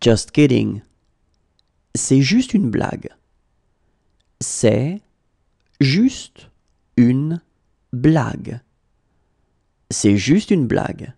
Just kidding. C'est juste une blague. C'est juste une blague. C'est juste une blague.